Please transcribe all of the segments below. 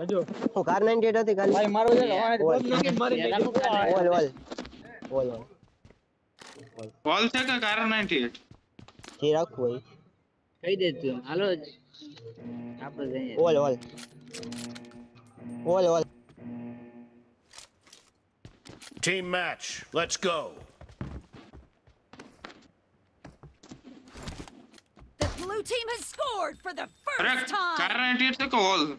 હજુ હું કાર 98 હતી કાલે ભાઈ મારો છે કે વાણે ઓલ. બોમ્બ નાખીને મારી નાખ્યો. All all all all wall છે કે કાર 98 જે રાખવું હોય કહી દે તું હાલો જ. આપણે જઈએ all all all all Team match. Let's go. The blue team has scored for the અરે first કાર time. 98 છે કે વોલ Killed.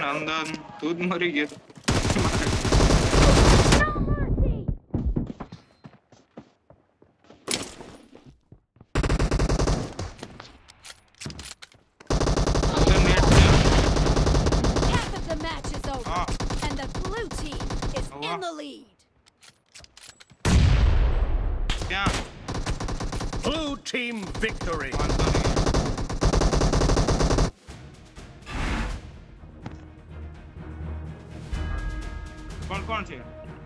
The lead. ક્યાં Blue team is in the lead blue team victory. on to.